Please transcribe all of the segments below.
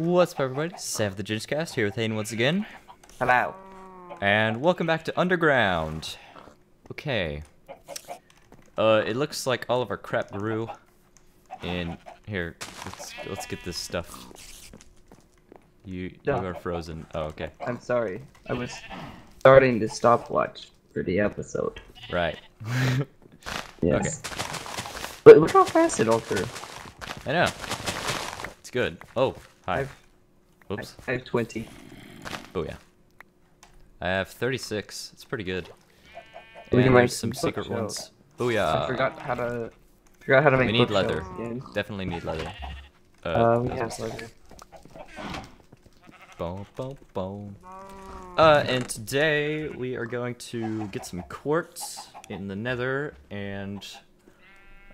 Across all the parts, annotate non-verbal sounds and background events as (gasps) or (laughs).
What's up, everybody? Sam the Gingecast here with Hayden once again, Hello. and welcome back to Underground. Okay. Uh, it looks like all of our crap grew. And here, let's let's get this stuff. You you are frozen. Oh, okay. I'm sorry. I was starting the stopwatch for the episode. Right. (laughs) Yes. But look how fast it all grew. I know. It's good. Oh, hi. I've, Whoops. I have 20. Oh yeah. I have 36. It's pretty good. We can make there's some secret bookshelves. ones. Oh yeah. I forgot how to forgot how to make We need leather. Again. Definitely need leather. Uh, we have leather. Boom, boom, boom. Uh, and today we are going to get some quartz in the nether, and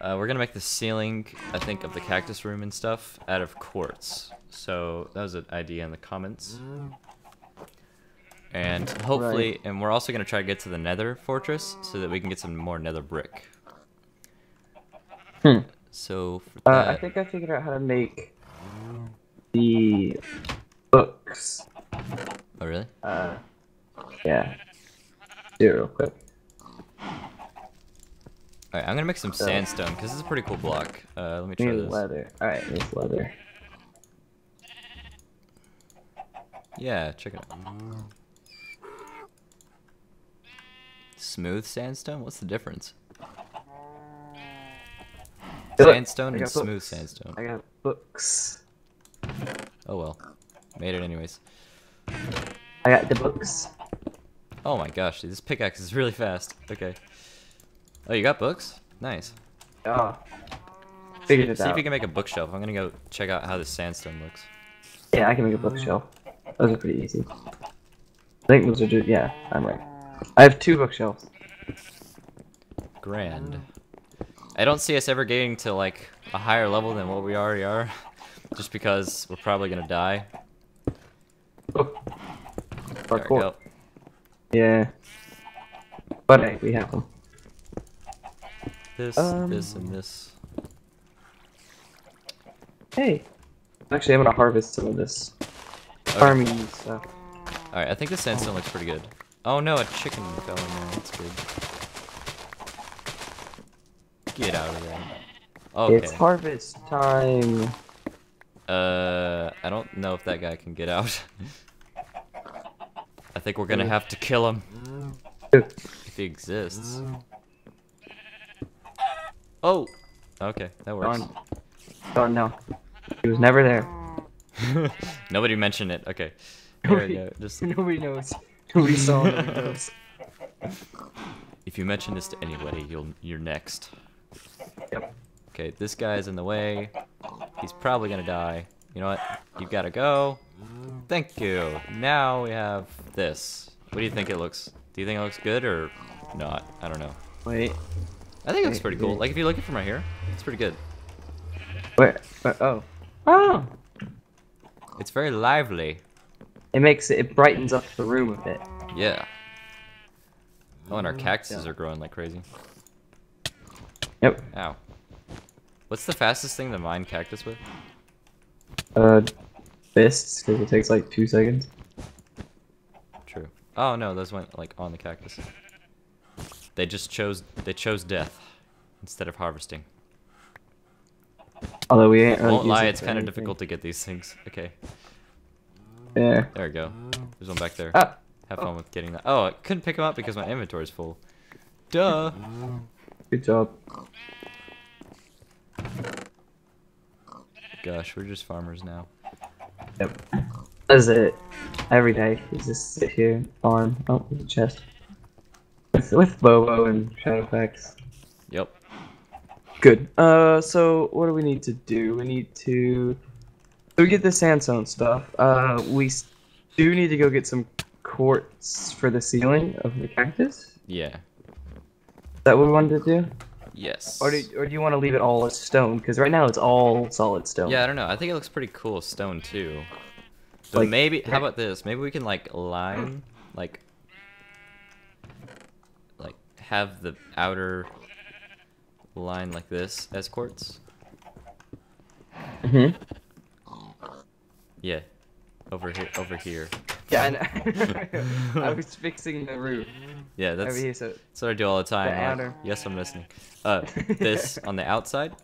uh, we're gonna make the ceiling, I think, of the cactus room and stuff out of quartz. So that was an idea in the comments. And hopefully, and we're also gonna try to get to the nether fortress so that we can get some more nether brick. Hmm. So for Uh, that, I think I figured out how to make the books. oh really? Uh, yeah. Do it real quick. Alright, I'm gonna make some sandstone because this is a pretty cool block. Uh, let me try need this. leather. Alright, there's leather. Yeah, check it out. Smooth sandstone? What's the difference? Sandstone and smooth books. sandstone. I got books. Oh well. Made it anyways. I got the books. Oh my gosh, dude, this pickaxe is really fast. Okay. Oh, you got books? Nice. Oh. Figured it See out. if you can make a bookshelf. I'm gonna go check out how this sandstone looks. Yeah, I can make a bookshelf. Those are pretty easy. I think those are just, yeah, I'm right. I have two bookshelves. Grand. I don't see us ever getting to like a higher level than what we already are. (laughs) Just because we're probably gonna die. Oh. Parkour. Yeah. But hey, we have them. This, Um, this, and this. Hey. Actually, I'm gonna harvest some of this Okay. stuff. Alright, I think the sandstone looks pretty good. Oh no, a chicken fell in there. That's good. Get out of there. Okay. It's harvest time. Uh, I don't know if that guy can get out. (laughs) I think we're gonna have to kill him if he exists. Oh. Okay, that works. Darn. Darn no. He was never there. (laughs) Nobody mentioned it. Okay. There we. Just (laughs) Nobody knows. Nobody saw. Nobody knows. (laughs) if you mention this to anybody, you'll you're next. Yep. Okay, this guy's in the way. He's probably gonna die. You know what? You gotta go. Thank you. Now we have this. What do you think it looks? Do you think it looks good or not? I don't know. Wait. I think it looks Wait, pretty cool. Like if you look at it from right here, it's pretty good. Where? where oh. Oh. It's very lively. It makes it. It brightens up the room a bit. Yeah. Oh, and our Mm, cactuses yeah. are growing like crazy. Yep. Ow. What's the fastest thing to mine cactus with? Uh, fists because it takes like two seconds. True. Oh no, those went like on the cactus. They just chose they chose death instead of harvesting. Although we ain't. Really Won't lie, it it's kind of difficult to get these things. Okay, Yeah. there we go. There's one back there. Ah. Have fun with getting that. Oh, I couldn't pick them up because my inventory's full. Duh. Good job. Gosh, we're just farmers now. Yep. That's it. Every day, you just sit here and farm. Oh, there's a chest. With, with Bobo and Shadowfax. Good. Uh, so what do we need to do? We need to. So we get the sandstone stuff. Uh, we do need to go get some quartz for the ceiling of the cactus. Is Yeah. that what we wanted to do? Yes. Or do, or do you want to leave it all as stone? Because right now it's all solid stone. Yeah, I don't know. I think it looks pretty cool stone too. But Like- maybe how about this? Maybe we can like line like like have the outer line like this as quartz. Mm-hmm. Yeah. Over here. Over here. Yeah, I know. (laughs) I was fixing the roof Yeah, over that's here, so that's what I do all the time. The I'm like, yes, I'm listening. Uh, this (laughs) on the outside.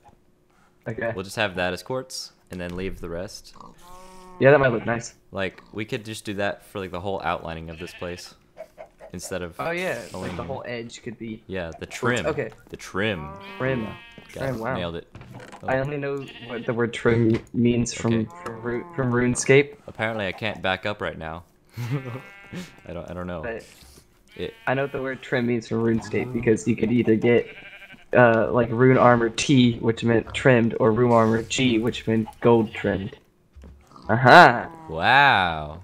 okay. We'll just have that as quartz, and then leave the rest. Yeah, that might look nice. Like we could just do that for like the whole outlining of this place, instead of Oh yeah, like the whole edge could be yeah the trim. okay. The trim. trim. Got Trim, it, wow. Nailed it. I only know what the word trim means from Okay. from, Ru- from RuneScape, Apparently, I can't back up right now. (laughs) I don't. I don't know. but It. I know what the word trim means from RuneScape because you could either get uh, like Rune Armor T, which meant trimmed, or Rune Armor G, which meant gold trimmed. Aha! Wow.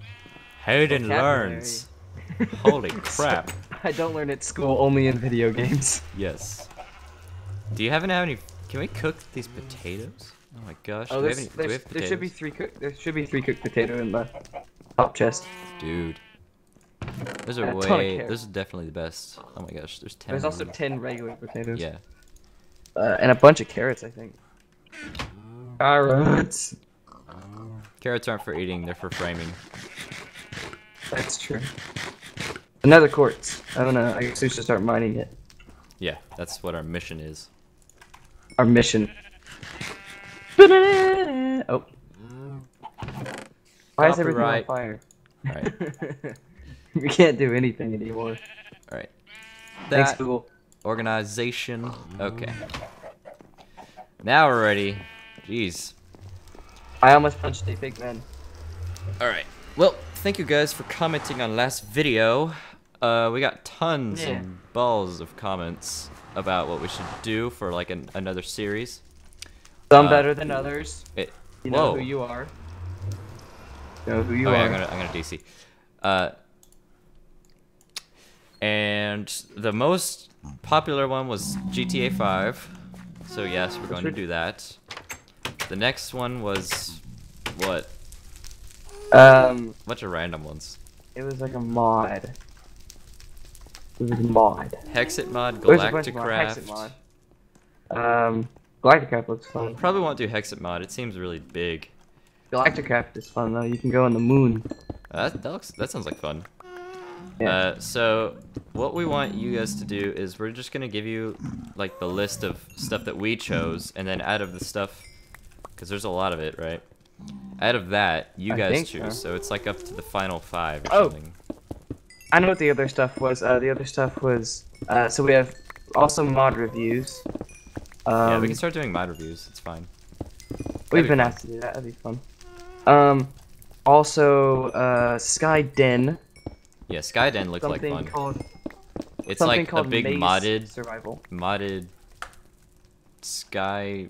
Hayden learns. Holy (laughs) crap. I don't learn at school, only in video games. Yes. Do you happen to have any? Can we cook these potatoes? Oh my gosh. Oh, do we have any, do we there's, have there should be three cook. There should be three cooked potato in the top chest. Dude. Those are way. Those are definitely the best. Oh my gosh. There's ten. There's also ten regular potatoes. Yeah. Uh, and a bunch of carrots, I think. Carrots. Carrots aren't for eating. They're for framing. That's true. Another quartz. I don't know. I guess we should start mining it. Yeah. That's what our mission is. Our mission. Oh. Why is everything on fire? Alright. (laughs) we can't do anything anymore. All right. Thanks, Google. organization. Okay. Now we're ready. Jeez. I almost punched a big man. All right. Well, thank you guys for commenting on last video. Uh, we got tons Yeah. and balls of comments about what we should do for like an, another series. Some Uh, better than others. It, You know who you are. You know who you yeah, are. I'm gonna, I'm gonna DC. Uh, and the most popular one was GTA 5. So yes, we're going to do that. The next one was what? Um, bunch of random ones. it was like a mod. Mod. Hexxit mod, It was a bunch of mod. Galacticraft. Hexxit mod. Um, Galacticraft looks fun. Probably won't do Hexxit mod. It seems really big. Galacticraft is fun though. You can go on the moon. Uh, that, that looks. That sounds like fun. Yeah. Uh, so what we want you guys to do is we're just gonna give you like the list of stuff that we chose, and then out of the stuff, because there's a lot of it, right? Out of that, you I guys choose. so. So it's like up to the final five or Oh. something. I know what the other stuff was. Uh, the other stuff was. Uh, so we have also mod reviews. Um, yeah, we can start doing mod reviews. It's fine. We've be been fun. asked to do that. That'd be fun. Um, also, uh, Sky Den. Yeah, Skyden looks like Something fun. called. It's something like a big modded, survival. modded sky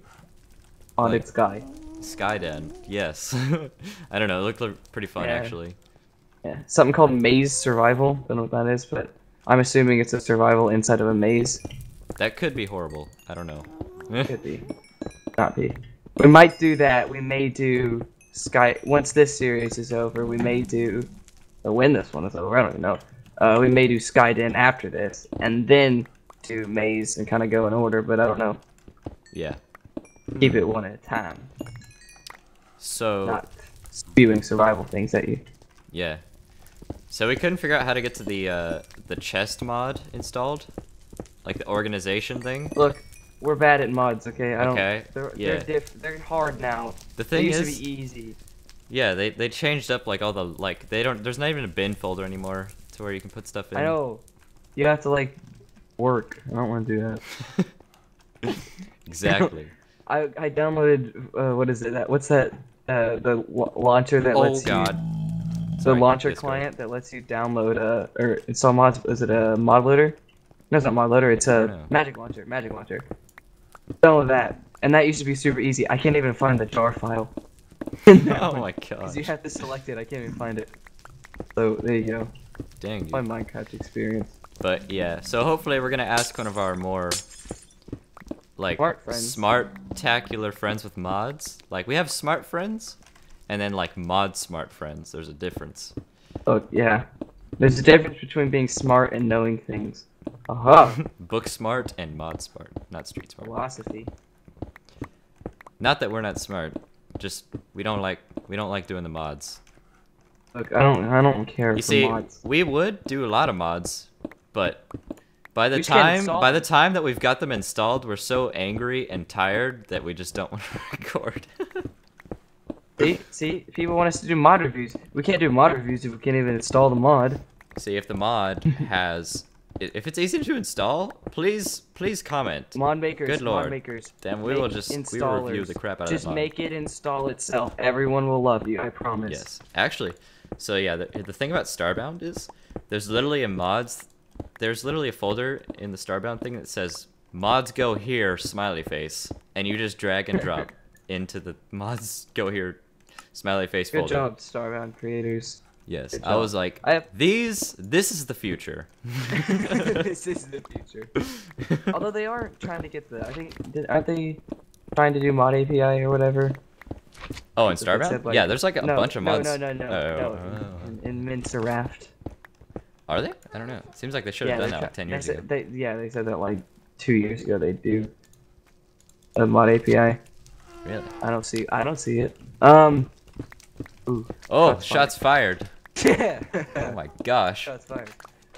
Modded like- Sky. Skyden. Yes. (laughs) I don't know. It looked pretty fun Yeah. actually. Yeah. Something called Maze Survival. Don't know what that is, but I'm assuming it's a survival inside of a maze. That could be horrible. I don't know. (laughs) Could be. Not be. We might do that. We may do Sky. Once this series is over, we may do. Or when this one is over, I don't even know. Uh, we may do Skyden after this, and then do Maze and kind of go in order, but I don't know. yeah. Keep it one at a time, So not spewing survival things at you. yeah. So we couldn't figure out how to get to the uh, the chest mod installed, like the organization thing. Look, we're bad at mods, okay? I don't. Okay, They're, yeah. they're, diff- they're hard now. The They thing used is, to be easy. yeah, they they changed up like all the like they don't. There's not even a bin folder anymore to where you can put stuff in. I know. You have to like work. I don't want to do that. (laughs) (laughs) exactly. I I downloaded uh, what is it? That what's that? Uh, the launcher that oh lets God. you the Sorry, launcher Discord. client that lets you download uh or install mods. Is it a mod loader? No, it's not mod loader. It's a magic launcher. Magic launcher. Download that, and that used to be super easy. I can't even find the jar file. (laughs) Oh my (laughs) god. Because you have to select it. I can't even find it. So there you go. Dang. Dude. My Minecraft experience. But yeah, so hopefully we're gonna ask one of our more like Smart friends. smart-tacular friends with mods. Like we have smart friends, and then like mod smart friends. There's a difference. Oh yeah. There's a difference between being smart and knowing things. Uh-huh. Aha. (laughs) Book smart and mod smart, not street smart. Philosophy. Not that we're not smart, just we don't like We don't like doing the mods. Look, I don't, I don't care You for see, mods. we would do a lot of mods, but by the We time by the time that we've got them installed, we're so angry and tired that we just don't (laughs) want to record. See, see, people want us to do mod reviews. We can't do mod reviews if we can't even install the mod. see, if the mod (laughs) has, if it's easy to install, please please comment. Mod makers, Good lord, mod makers. Then we will just we will review the crap out Just of that mod. make it install itself. Everyone will love you. I promise. Yes, actually. So yeah, the, the thing about Starbound is there's literally a mods. There's literally a folder in the Starbound thing that says mods go here smiley face, and you just drag and drop (laughs) into the mods go here smiley face Good folder. job, Starbound creators. Yes, Good I was like, I have- these. This is the future. (laughs) (laughs) this is the future. Although they are trying to get the, I think, did- aren't they trying to do mod API or whatever? Oh, in That's what they Starbound? said, like- yeah, there's like a no, bunch of mods. No, no, no, Oh, no. oh, In, in Minecraft. Are they? I don't know. Seems like they should Yeah, have done that try- like ten they years said- ago. They, yeah, they said that like two years ago they do a mod API. Really? I don't see. I don't see it. Um. Ooh. Oh, Shots shots fired. Yeah. Oh my gosh. Shots fired.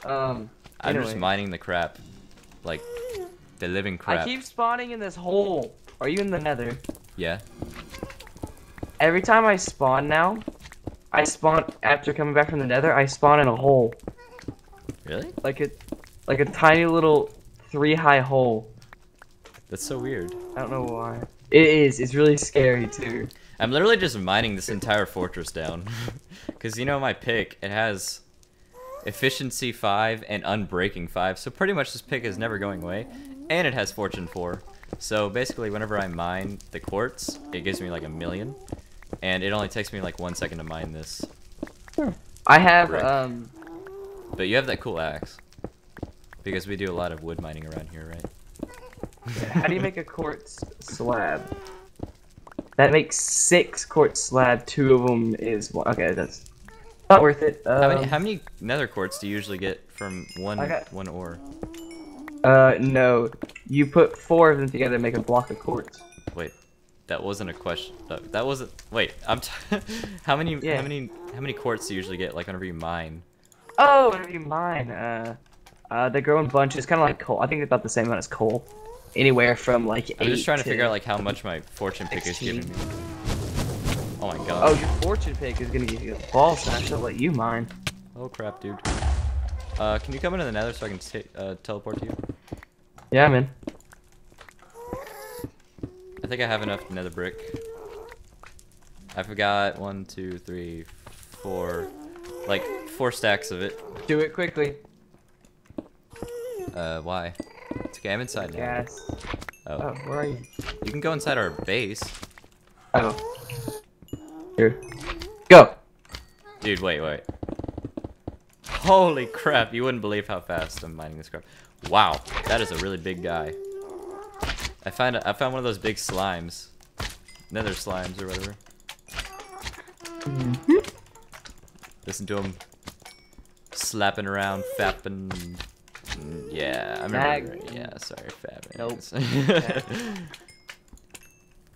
Um. I'm just mining the crap. Like, the living crap. I keep spawning in this hole. Are you in the Nether? Yeah. Every time I spawn now, I spawn after coming back from the Nether. I spawn in a hole, Really? like a, like a tiny little three high hole. That's so weird. I don't know why. It is. It's really scary too. I'm literally just mining this entire fortress down. (laughs) Because, you know, my pick, it has efficiency 5 and unbreaking 5. So pretty much this pick is never going away. And it has fortune 4. So basically, whenever I mine the quartz, it gives me like a million. And it only takes me like one second to mine this. I have Brick. um. But you have that cool axe. Because we do a lot of wood mining around here, right? How do you make a quartz slab? That makes six quartz slab. Two of them is one. Okay, that's not worth it. Um, How many, how many nether quartz do you usually get from one got- one ore? Uh, no. You put four of them together and make a block of quartz. Wait, that wasn't a question. That, that wasn't. Wait, I'm. T (laughs) how many? Yeah. How many? How many quartz do you usually get? Like whenever you mine? Oh, whenever you mine? Uh, uh, they grow in bunches, kind of like coal. I think about the same amount as coal. Anywhere from like I'm just trying to figure out like how much my fortune pick is giving me. Oh my god. Oh, your fortune pick is gonna give you a ball sash. I'll let you mine. Oh, crap, dude. Uh, can you come into the nether so I can uh, teleport to you? Yeah, man. I think I have enough nether brick. I forgot one, two, three, four, like four stacks of it. Do it quickly. Uh, why? Okay, I'm inside now. Yes. Oh. Oh, where are you? You can go inside our base. Oh. Here. Go. Dude, wait, wait. Holy crap, you wouldn't believe how fast I'm mining this crap. Wow, that is a really big guy. I found I found one of those big slimes. Nether slimes or whatever. Mm-hmm. Listen to him slapping around, fapping. Yeah, I remember. Mag- Yeah, sorry, fapping. Nope. (laughs)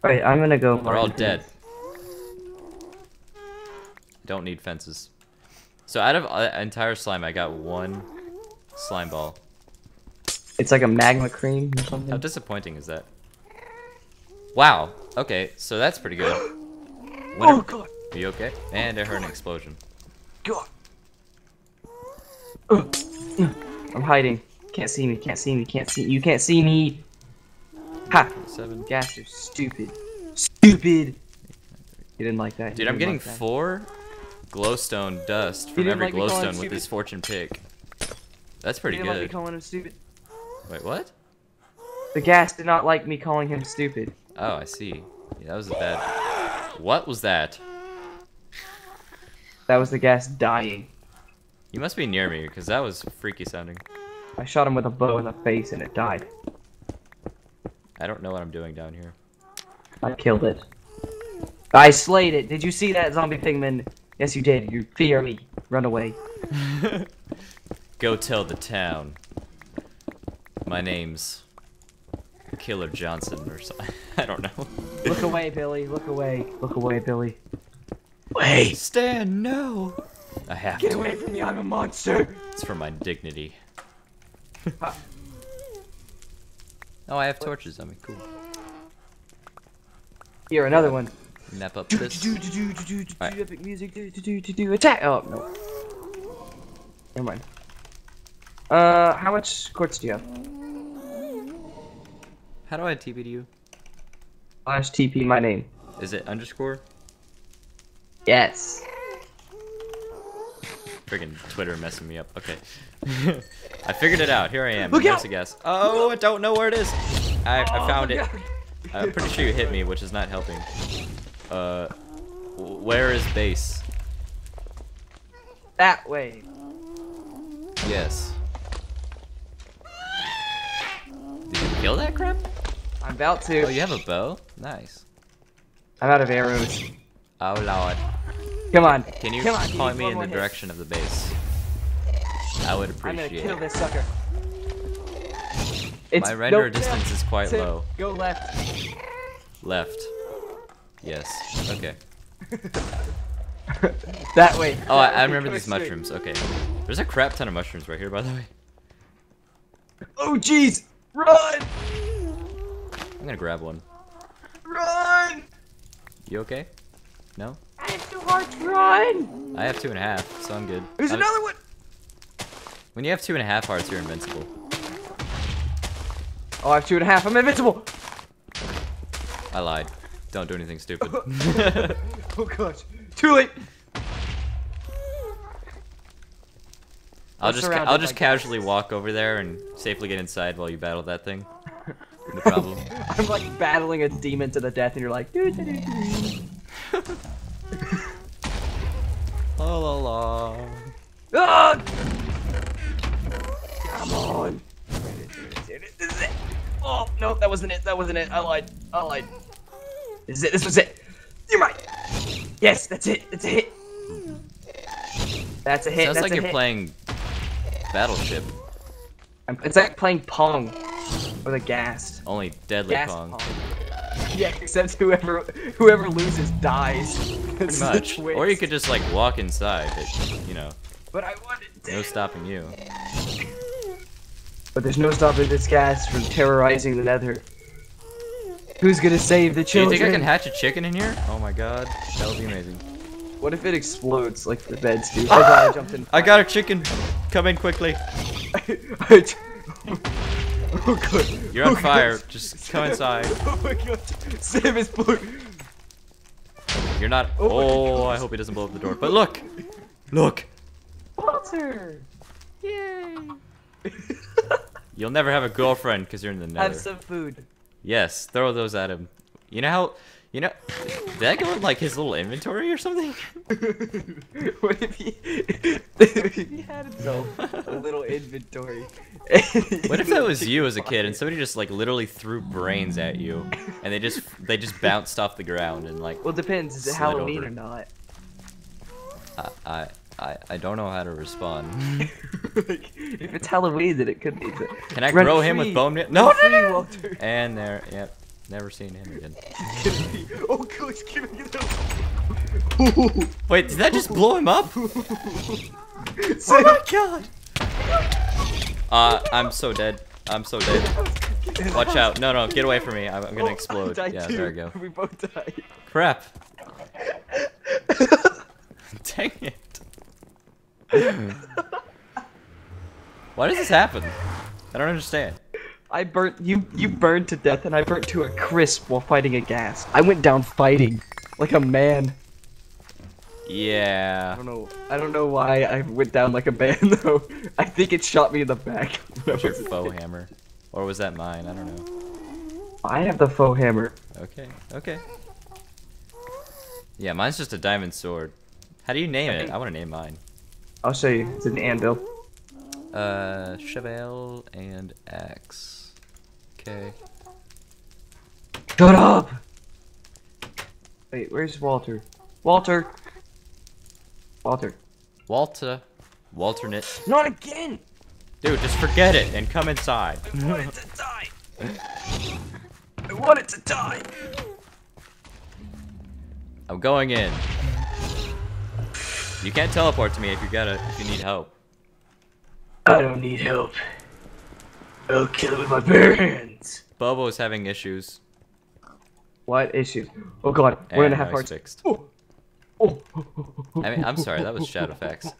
Alright, I'm gonna go. They're all mine. dead. Don't need fences. So out of uh, entire slime, I got one slime ball. It's like a magma cream or something. How disappointing is that? Wow. Okay, so that's pretty good. (gasps) oh god. Are you okay? And I heard an explosion. God. Ugh. I'm hiding. Can't see me. Can't see me. Can't see. You can't see me. Ha. Seven. Gas, you're stupid. Stupid. You didn't like that. Dude, I'm getting like four glowstone dust from every like glowstone with this fortune pick. That's pretty didn't like good. calling him stupid. Wait, what? The gas did not like me calling him stupid. Oh, I see. Yeah, that was a bad. What was that? That was the gas dying. You must be near me because that was freaky sounding. I shot him with a bow in the face and it died. I don't know what I'm doing down here. I killed it. I slayed it. Did you see that zombie pigman? Yes, you did. You fear me. Run away. (laughs) Go tell the town. My name's Killer Johnson or something. (laughs) I don't know. Look away, Billy. Look away. Look away, Billy. way! Stan, no! I have Get to. away from me! I'm a monster! It's for my dignity. oh, I have torches on me. Cool. Here, another one. Nap up this. do do do do do do epic music do do do do do attack. Oh no. Never mind. Uh, how much quartz do you have? How do I TP to you? Slash TP my name. Is it underscore? Yes. Friggin' Twitter messing me up. Okay. (laughs) I figured it out. Here I am. Look Give us out! a guess. Oh, I don't know where it is. I, I Oh, found it. look. I'm pretty sure you hit me, which is not helping. Uh, where is base? That way. Yes. Did you kill that crap? I'm about to. Oh, you have a bow? Nice. I'm out of arrows. Oh lord. Come on. Can you Come on, point me in the hit. direction of the base? I would appreciate it. I'm gonna kill it. this sucker. It's My render distance is quite low. Go left. Left. Yes. Okay. (laughs) that way. Oh, I, I remember these straight. mushrooms. Okay. There's a crap ton of mushrooms right here, by the way. Oh jeez! Run! I'm gonna grab one. Run! You okay? No? I have two hearts. Run! I have two and a half, so I'm good. There's I'm- another one. When you have two and a half hearts, you're invincible. Oh, I have two and a half. I'm invincible. I lied. Don't do anything stupid. (laughs) Oh gosh. Too late. I'll just ca- I'll just by casually walk over there and safely get inside while you battle that thing. (laughs) No problem. I'm like battling a demon to the death, and you're like, doo, doo, doo, doo. La la la. Ah! Come on. This is it. Oh no, that wasn't it. That wasn't it. I lied. I lied. This is it. This was it. You're right. Yes, that's it. It's a hit. That's a hit. Sounds that's like you're hit. playing Battleship, I'm- It's like playing Pong with a gas. only deadly Gas Pong. Pong. (laughs) Yeah, except whoever whoever loses dies. (laughs) Pretty much. Or you could just like walk inside, but you know, But I wanted to. no stopping you. But there's no stopping this gas from terrorizing the Nether. Who's gonna save the Do you children? think I can hatch a chicken in here? Oh my god, that would be amazing. What if it explodes like the beds do? (laughs) Oh god, I jumped in. I got a chicken. Come in quickly. I j- oh god. You're on Oh, fire. God. Just come inside. (laughs) Oh my god. Sam is blue. You're not. Oh Oh, I hope he doesn't blow up the door. But look, look. Walter. Yay. (laughs) You'll never have a girlfriend because you're in the nether. Have some food. Yes, throw those at him. You know how? You know? Did I go in like his little inventory or something? (laughs) what if he, if (laughs) he had himself a little inventory? What if that was you as a kid and (laughs) somebody just like literally threw brains at you and they just they just bounced off the ground and like Well, it depends. Is it Slid Halloween over. or not? I I I, I don't know how to respond. like, if it's Halloween, then it could be. But Can I Run grow him with bone meal? No, no, no, no. And there, yep, never seen him again. (laughs) oh gosh, give me that. (laughs) Wait, did that just blow him up? (laughs) oh my god! Uh, I'm so dead. I'm so dead. Watch out! No, no, get away from me! I'm, I'm gonna explode. Yeah, there we go. We both died. Crap! Dang it! Why does this happen? I don't understand. I burnt you. You burned to death, and I burnt to a crisp while fighting a gas. I went down fighting like a man. Yeah. I don't know. I don't know why I went down like a man (laughs) though. I think it shot me in the back. (laughs) Was your was a faux kid. hammer, or was that mine? I don't know. I have the faux hammer. Okay, okay. Yeah, mine's just a diamond sword. How do you name it? I want to name mine. I'll show you. It's an anvil. Uh, Chevelle and Axe. Okay. Shut up! Wait, where's Walter? Walter! Walter. Walter. Walternate. Not again! Dude, just forget it and come inside. (laughs) I want it to die! I want it to die! I'm going in. You can't teleport to me if you gotta if you need help. I don't need help. I'll kill it with my bare hands. Bobo's having issues. What issue? Oh god, we're and gonna have now hearts. fixed. Oh. Oh. I mean, I'm sorry, that was Shadowfax.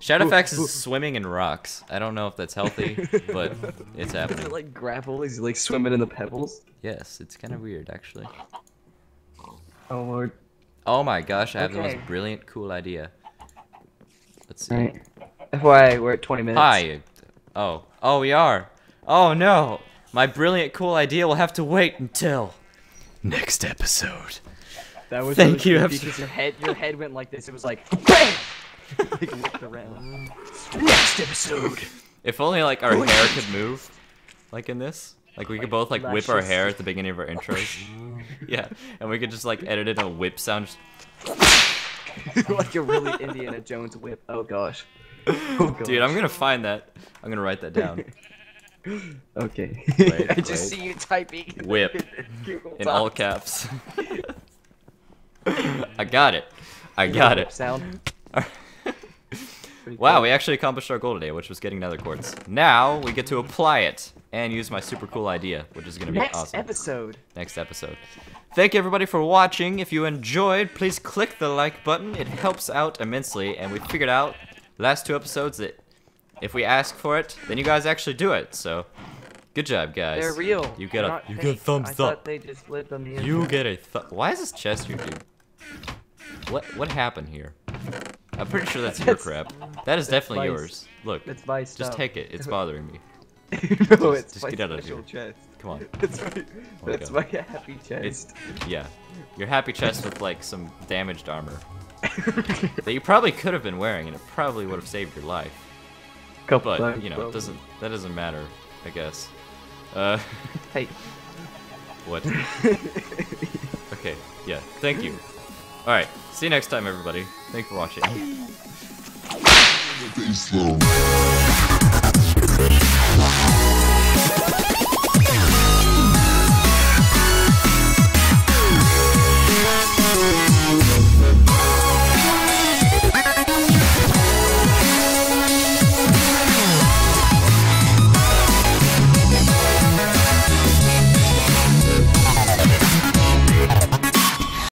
Shadowfax is swimming in rocks. I don't know if that's healthy, but it's (laughs) Is happening. it like grapple? Is he like swimming in the pebbles? Yes, it's kind of weird actually. Oh lord. Oh my gosh, I have the most brilliant, cool idea. Let's see. Alright. FYI, we're at 20 minutes. Hi. Oh. Oh, we are. Oh no. My brilliant, cool idea will have to wait until next episode. That was Thank really you, creepy I'm 'cause your head, your head went like this. It was like, (laughs) BAM! (laughs) like whipped around. Next episode. If only like our hair could (laughs) move, like in this. Like we could both like whip our hair at the beginning of our intros. yeah, and we could just like edit in a whip sound. like a really Indiana Jones whip. Oh gosh. Oh, (laughs) Dude, I'm gonna find that. I'm gonna write that down. (laughs) Okay. Wait, (laughs) I just wait. see you typing. Whip. In all caps. I got it. I got it. Sound. Wow, cool. we actually accomplished our goal today, which was getting nether quartz. Now we get to apply it and use my super cool idea, which is gonna be Next awesome. episode. next episode. Thank you everybody for watching. If you enjoyed, please click the like button. It helps out immensely, and we figured out last two episodes that if we ask for it, then you guys actually do it. So, good job, guys. They're real. You get They're a you fake. get a thumbs I up. thought they just lived on the You get a th Why is this chest here, dude? What what happened here? I'm pretty sure that's (laughs) your crap. That is definitely Vice. yours. Look, That's my stuff. just take it. It's (laughs) bothering me. (laughs) no, it's just my get out of here. chest. Come on. That's my, that's God. my happy It's chest. yeah. Your happy chest with like some damaged armor (laughs) that you probably could have been wearing, and it probably would have saved your life. Couple But times, you know, bro. it doesn't. That doesn't matter, I guess. Uh, (laughs) Hey. what? (laughs) Okay. Yeah. Thank you. All right. See you next time, everybody. Thanks for watching. Face slow.